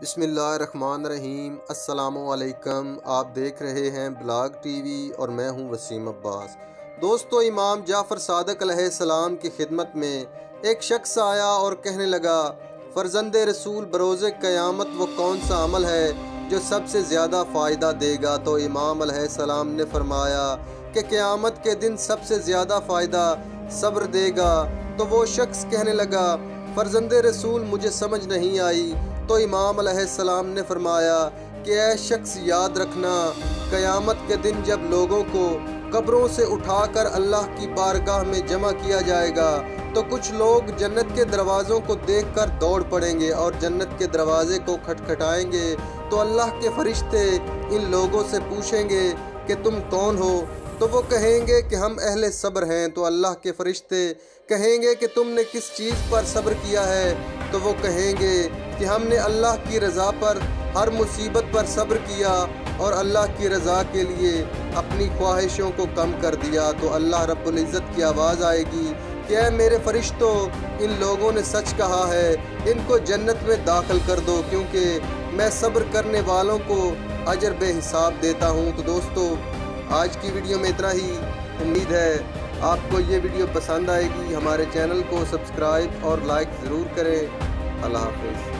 बिसमीम असलकम आप देख रहे हैं ब्लाग टीवी और मैं हूँ वसीम अब्बास। दोस्तों, इमाम जाफ़र सादक सलाम की खिदमत में एक शख्स आया और कहने लगा, फ़र्जंद रसूल, बरोज़ क़यामत वो कौन सा अमल है जो सबसे ज़्यादा फ़ायदा देगा? तो इमाम सलाम ने फरमाया कि क़यामत के दिन सबसे ज़्यादा फ़ायदा सब्र देगा। तो वो शख्स कहने लगा फ़र्जंद रसूल, मुझे समझ नहीं आई। तो इमाम सलाम ने फरमाया कि ऐ शख्स याद रखना, क़यामत के दिन जब लोगों को कब्रों से उठाकर अल्लाह की बारगाह में जमा किया जाएगा तो कुछ लोग जन्नत के दरवाज़ों को देखकर दौड़ पड़ेंगे और जन्नत के दरवाज़े को खटखटाएँगे। तो अल्लाह के फरिश्ते इन लोगों से पूछेंगे कि तुम कौन हो? तो वो कहेंगे कि हम अहले सब्र हैं तो अल्लाह के फरिश्ते कहेंगे कि तुमने किस चीज़ पर सब्र किया है? तो वो कहेंगे कि हमने अल्लाह की रज़ा पर हर मुसीबत पर सब्र किया और अल्लाह की रज़ा के लिए अपनी ख्वाहिशों को कम कर दिया। तो अल्लाह रब्ज़त की आवाज़ आएगी कि ऐ मेरे फरिश्तों, इन लोगों ने सच कहा है, इनको जन्नत में दाखिल कर दो, क्योंकि मैं सब्र करने वालों को अजर बेहिसाब देता हूँ। तो दोस्तों आज की वीडियो में इतना ही। उम्मीद है आपको ये वीडियो पसंद आएगी। हमारे चैनल को सब्सक्राइब और लाइक ज़रूर करें। अल्लाह हाफिज़।